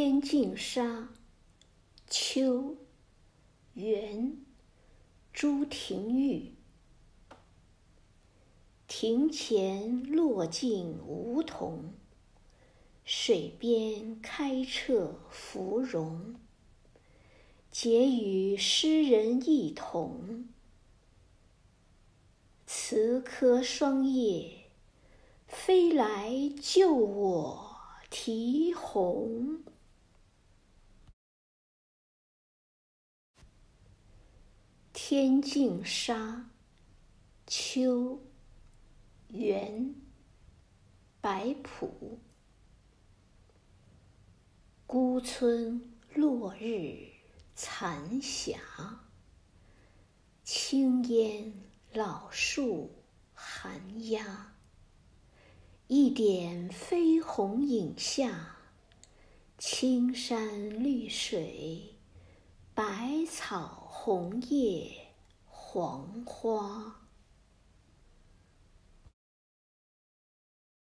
天净沙，秋，元，朱庭玉。庭前落尽梧桐，水边开彻芙蓉。结与诗人一同，慈柯霜叶，飞来救我啼红。天净沙，秋，元，白朴。孤村落日残霞，青烟老树寒鸦。一点飞鸿影下，青山绿水，百草红叶黄花。